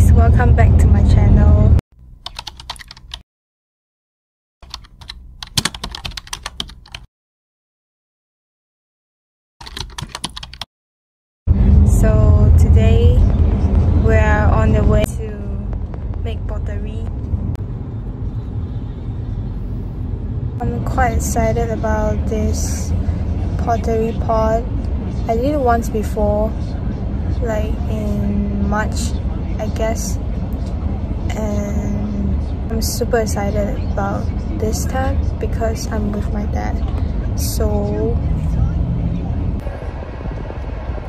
guys, welcome back to my channel. So today we are on the way to make pottery. I'm quite excited about this pottery pot. I did it once before, like in March, I guess. And I'm super excited about this time because I'm with my dad. So,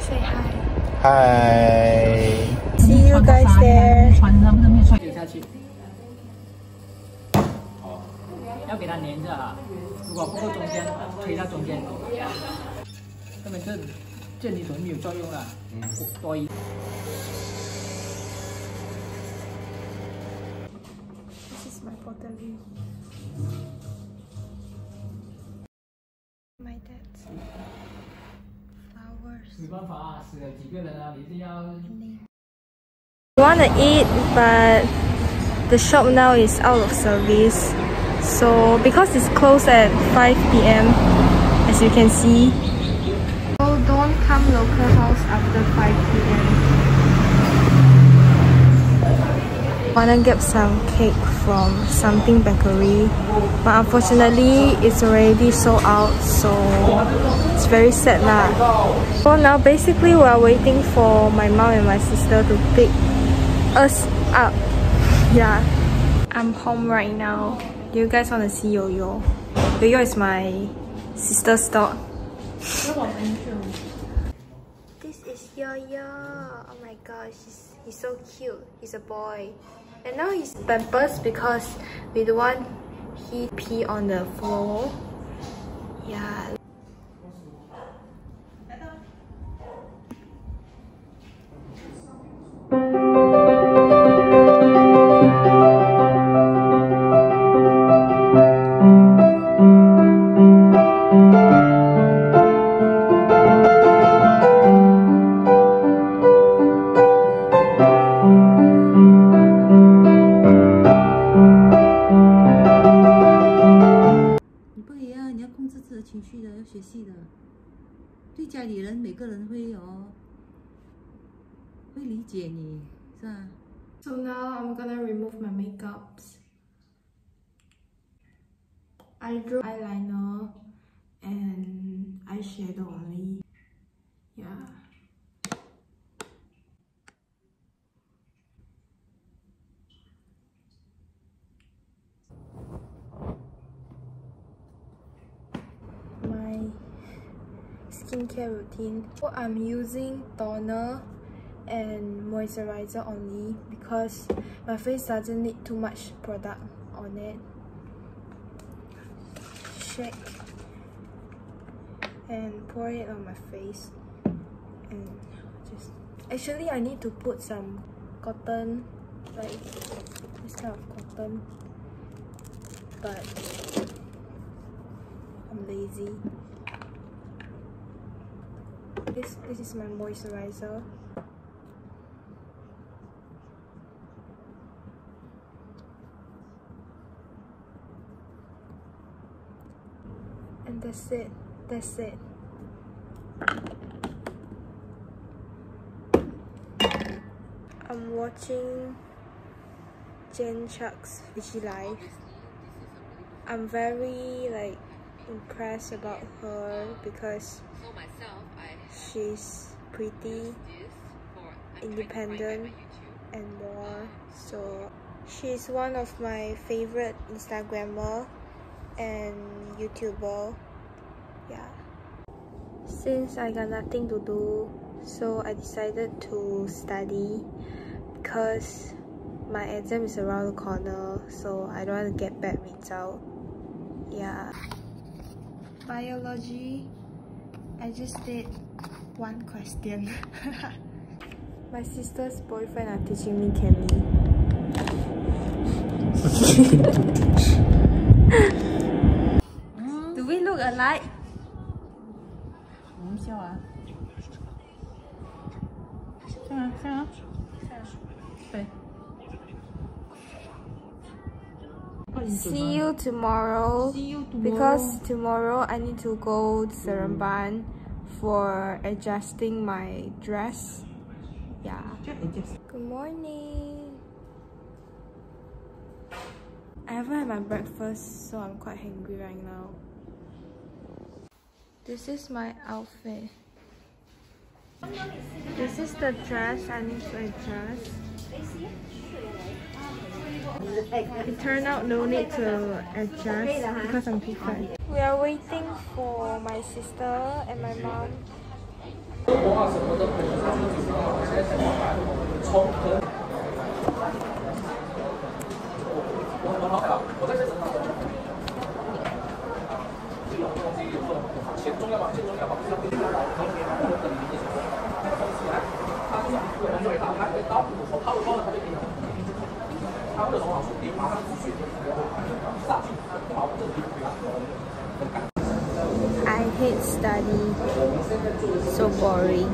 say hi. Hi. See you guys there. 船能不能没穿下去？要给它粘着啊！如果不够中间，推到中间，根本这这里都没有作用了，多一。 is my pottery. My dad's flowers. 没办法啊，死了几个人啊，你是要 We want to eat, but the shop now is out of service. So because it's closed at 5 p.m. as you can see. So don't come local house after 5 p.m. Wanna get some cake from something bakery, but unfortunately it's already sold out, so it's very sad lah. So now basically we are waiting for my mom and my sister to pick us up. Yeah. I'm home right now. Do you guys want to see Yo-Yo? Yo-Yo is my sister's dog. This is Yo-Yo. Oh my gosh, he's, so cute. He's a boy. And now he's pampers because we don't want he pee on the floor. Yeah. "每个人会哦，会理解你，是吧？ So now I'm gonna remove my makeups. I drew eyeliner and eyeshadow only. Yeah. Skincare routine. So I'm using toner and moisturizer only because my face doesn't need too much product on it. Shake and pour it on my face and just actually I need to put some cotton like this kind of cotton but I'm lazy. This this is my moisturizer. And that's it. That's it. I'm watching Jen Chuck's Vigi Life. I'm very like impressed about her because she's pretty, independent, and more. So she's one of my favorite Instagrammer and YouTuber. Yeah. Since I got nothing to do, so I decided to study because my exam is around the corner, so I don't want to get bad result. Yeah. Biology, I just did one question. my sister's boyfriend are teaching me chemistry. Do we look alike? Mm, 我们 See you tomorrow. See you tomorrow. Because tomorrow I need to go to Seremban for adjusting my dress. Yeah. Good morning. I haven't had my breakfast, so I'm quite hungry right now. This is my outfit. This is the dress I need to adjust. It turned out no need to adjust because I'm fat. We are waiting for my sister and my mom. I hate study. So boring.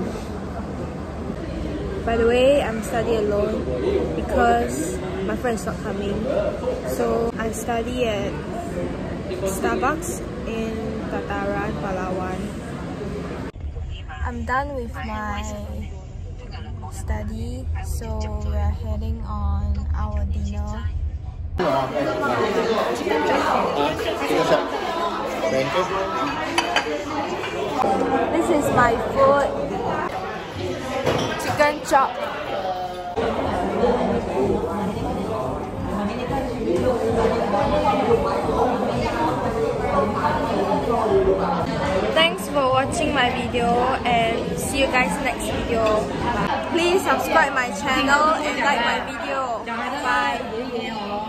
By the way, I'm studying alone because my friend's not coming. So I study at Starbucks in Dataran, Pahlawan. I'm done with my study, so we're heading on our dinner. This is my food. Chicken chop. watching my video and see you guys next video. Please subscribe my channel and like my video. Bye.